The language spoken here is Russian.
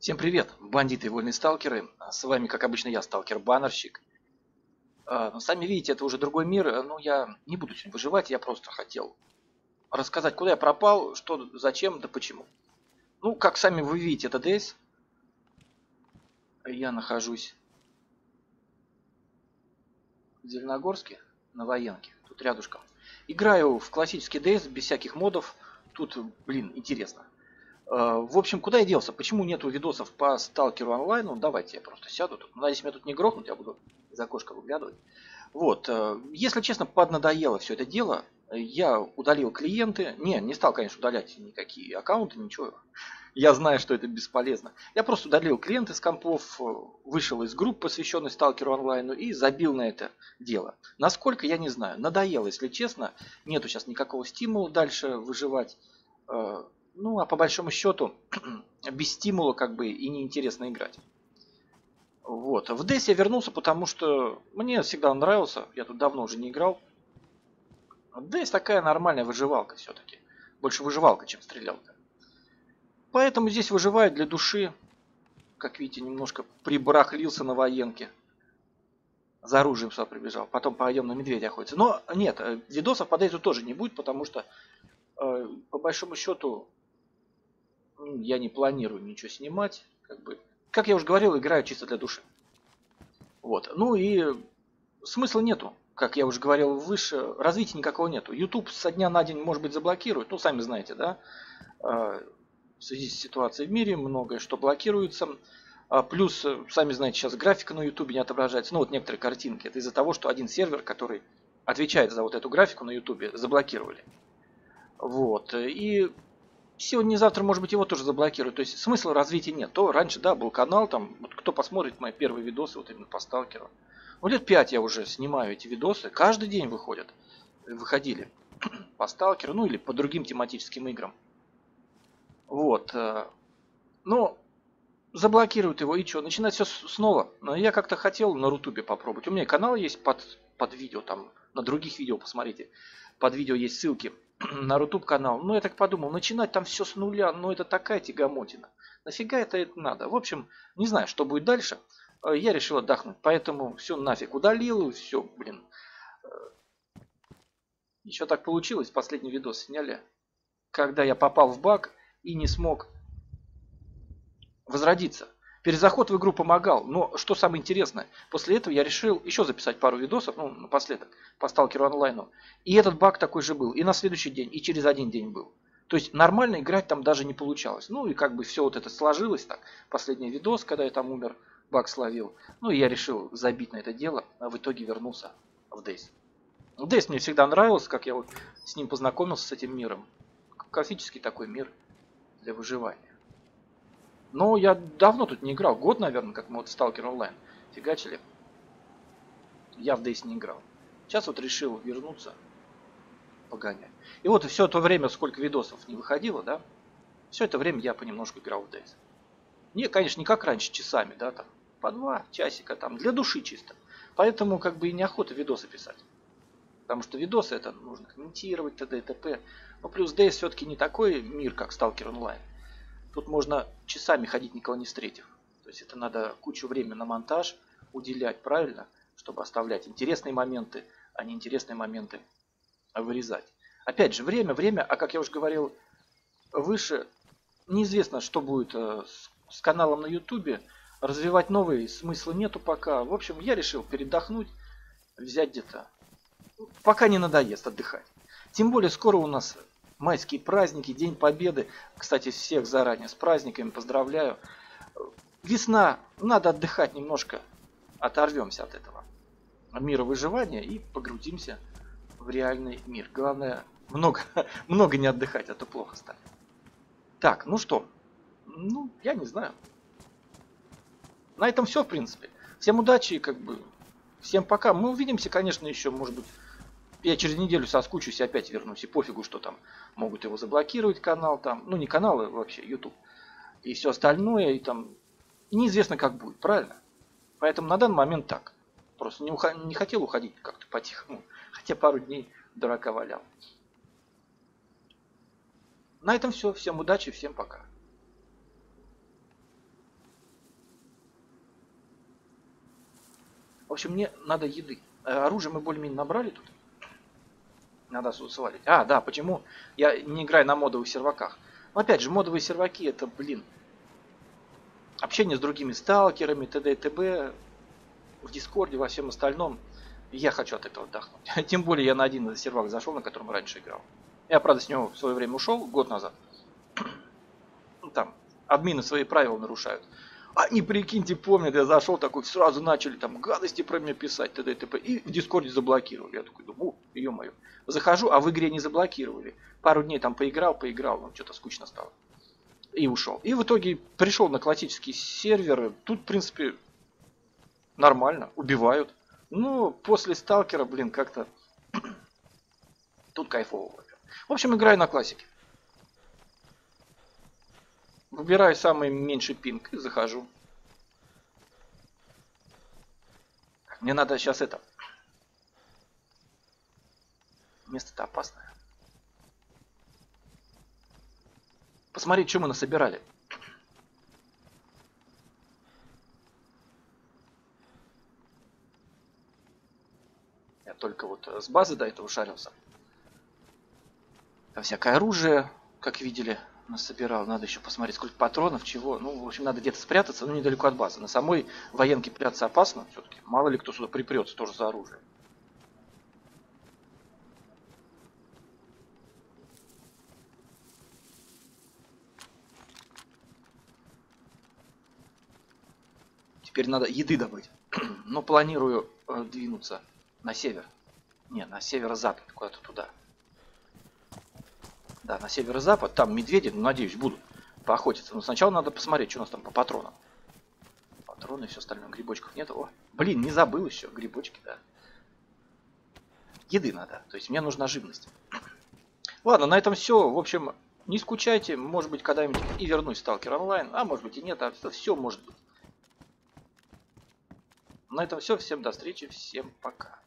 Всем привет, бандиты и вольные сталкеры. С вами, как обычно, я, сталкер-баннерщик. А, ну, сами видите, это уже другой мир, но я не буду сегодня выживать, я просто хотел рассказать, куда я пропал, что, зачем, да почему. Ну, как сами вы видите, это ДС. Я нахожусь в Зеленогорске, на военке, тут рядышком. Играю в классический ДС без всяких модов. Тут, блин, интересно. А, в общем, куда я делся? Почему нету видосов по сталкеру онлайн? Ну, давайте я просто сяду тут. Надеюсь, меня тут не грохнуть, я буду из окошка выглядывать. Вот. Э, если честно, поднадоело все это дело. Я удалил клиенты. Не, не стал, конечно, удалять никакие аккаунты, ничего. Я знаю, что это бесполезно. Я просто удалил клиенты с компов, э, вышел из групп, посвященной сталкеру онлайну, и забил на это дело. Насколько, я не знаю. Надоело, если честно. Нету сейчас никакого стимула дальше выживать. Ну, а по большому счету, без стимула как бы и неинтересно играть. Вот. В DES я вернулся, потому что мне всегда нравился. Я тут давно уже не играл. DES такая нормальная выживалка все-таки. Больше выживалка, чем стрелялка. Поэтому здесь выживает для души. Как видите, немножко прибарахлился на военке. За оружием сюда прибежал. Потом пойдем на медведя охотиться. Но нет, э, видосов по Дейзу тоже не будет, потому что э, по большому счету я не планирую ничего снимать. Как, бы. как я уже говорил, играю чисто для души. Вот. Ну и смысла нету. Как я уже говорил выше, развития никакого нету. YouTube со дня на день, может быть, заблокирует. Ну, сами знаете, да. А, в связи с ситуацией в мире многое что блокируется. А плюс, сами знаете, сейчас графика на YouTube не отображается. Ну, вот некоторые картинки. Это из-за того, что один сервер, который отвечает за вот эту графику на YouTube, заблокировали. Вот. И сегодня-завтра, может быть, его тоже заблокируют. То есть смысла развития нет. То раньше, да, был канал, там, вот кто посмотрит мои первые видосы, вот именно по сталкеру. Ну, лет пять я уже снимаю эти видосы, каждый день выходят. Выходили по сталкеру, ну или по другим тематическим играм. Вот. Э, но заблокируют его и что, начинать все снова. Но я как-то хотел на Рутубе попробовать. У меня канал есть под, под видео, там на других видео посмотрите. Под видео есть ссылки на Рутуб канал. Ну, я так подумал, начинать там все с нуля, ну, это такая тягамотина. Нафига это, это надо? В общем, не знаю, что будет дальше. Э, я решил отдохнуть, поэтому все нафиг удалил, все, блин. Э, Еще так получилось, последний видос сняли, когда я попал в баг и не смог возродиться. Перезаход в игру помогал, но что самое интересное, после этого я решил еще записать пару видосов, ну, напоследок, по сталкеру онлайну. И этот баг такой же был, и на следующий день, и через один день был. То есть нормально играть там даже не получалось. Ну и как бы все вот это сложилось так. Последний видос, когда я там умер, баг словил. Ну и я решил забить на это дело, а в итоге вернулся в Дейс. Дейс мне всегда нравился, как я вот с ним познакомился, с этим миром. Классический такой мир для выживания. Но я давно тут не играл. Год, наверное, как мы вот Сталкер онлайн фигачили. Я в Дейс не играл. Сейчас вот решил вернуться, погонять. И вот все это время, сколько видосов не выходило, да, все это время я понемножку играл в Дейс. Не, конечно, не как раньше, часами, да, там, по два часика, там, для души чисто. Поэтому, как бы, и неохота видосы писать. Потому что видосы это нужно комментировать, т.д. и т.п. Но плюс Дейс все-таки не такой мир, как Сталкер онлайн. Тут можно часами ходить, никого не встретив. То есть это надо кучу времени на монтаж уделять правильно, чтобы оставлять интересные моменты, а не интересные моменты вырезать. Опять же, время, время, а как я уже говорил выше, неизвестно, что будет э, с каналом на ютубе. Развивать новые смысла нету пока. В общем, я решил передохнуть, взять где-то. Пока не надоест отдыхать. Тем более скоро у нас майские праздники, День Победы. Кстати, всех заранее с праздниками поздравляю. Весна, надо отдыхать немножко, оторвемся от этого мира выживания и погрузимся в реальный мир. Главное, много, много не отдыхать, а то плохо станет. Так, ну что, ну, я не знаю. На этом все, в принципе. Всем удачи, как бы, всем пока. Мы увидимся, конечно, еще, может быть, я через неделю соскучусь и опять вернусь. И пофигу, что там могут его заблокировать канал, там, ну не каналы вообще, YouTube. И все остальное, и там неизвестно как будет, правильно? Поэтому на данный момент так. Просто не, уха- не хотел уходить как-то по-тихому, хотя пару дней дурака валял. На этом все. Всем удачи, всем пока. В общем, мне надо еды. Э, оружие мы более-менее набрали тут. Надо свалить. А, да, почему я не играю на модовых серваках? Но опять же, модовые серваки это, блин, общение с другими сталкерами, т.д. и т.п. в Дискорде, во всем остальном. Я хочу от этого отдохнуть. Тем более я на один сервак зашел, на котором раньше играл. Я, правда, с него в свое время ушел, год назад. Там, админы свои правила нарушают. Они, прикиньте, помнят, я зашел такой, сразу начали там гадости про меня писать, т.д. т.п. И в Дискорде заблокировали. Я такой думаю, ё-моё. Захожу, а в игре не заблокировали. Пару дней там поиграл, поиграл, ну что-то скучно стало. И ушел. И в итоге пришел на классический сервер. Тут, в принципе, нормально, убивают. Ну, после сталкера, блин, как-то тут кайфово. В общем, играю на классике. Выбираю самый меньший пинг и захожу. Мне надо сейчас это. Место-то опасное. Посмотреть, что мы насобирали. Я только вот с базы до этого шарился. Там всякое оружие, как видели, насобирал. Надо еще посмотреть, сколько патронов, чего. Ну, в общем, надо где-то спрятаться, ну, недалеко от базы. На самой военке прятаться опасно все-таки. Мало ли кто сюда припрется тоже за оружием. Теперь надо еды добыть. Но планирую э, двинуться на север. Не, на северо-запад, куда-то туда. Да, на северо-запад. Там медведи, ну, надеюсь, будут поохотиться. Но сначала надо посмотреть, что у нас там по патронам. Патроны и все остальное. Грибочков нет. О, блин, не забыл еще. Грибочки, да. Еды надо. То есть мне нужна живность. Ладно, на этом все. В общем, не скучайте. Может быть, когда-нибудь и вернусь в Сталкер онлайн. А может быть и нет. А все может быть. На этом все. Всем до встречи. Всем пока.